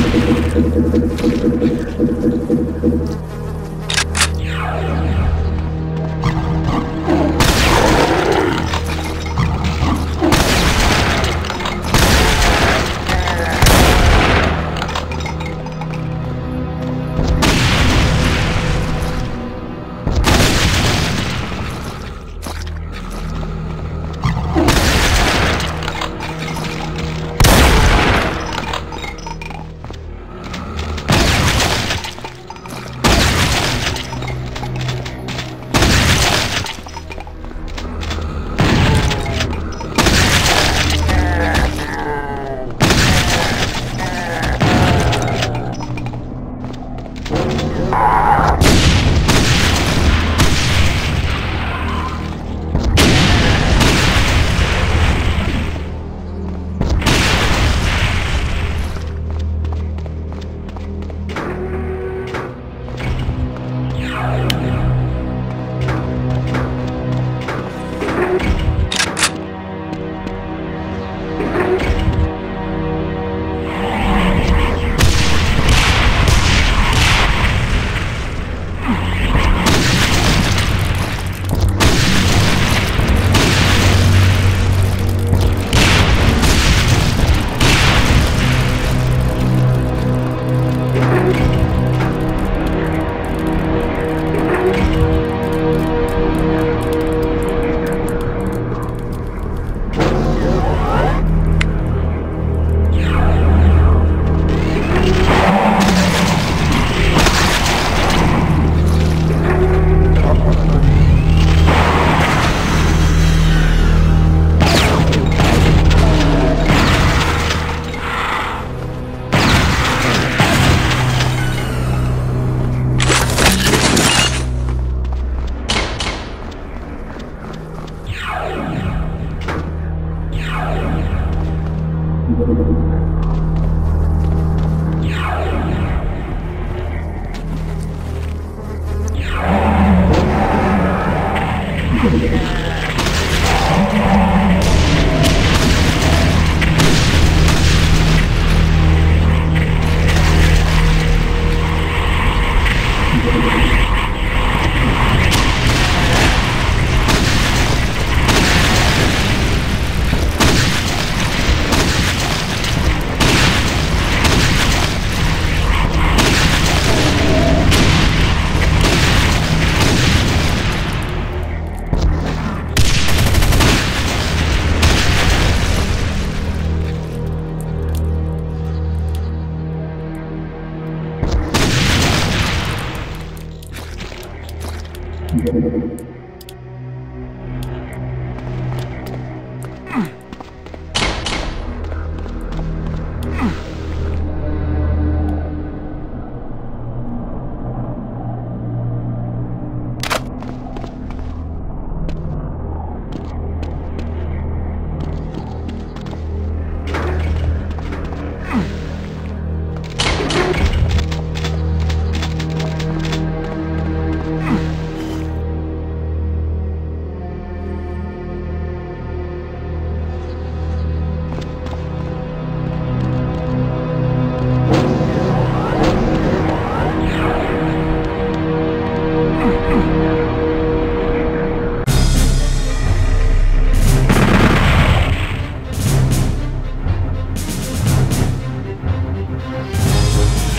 Gracias por Yeah. Gracias.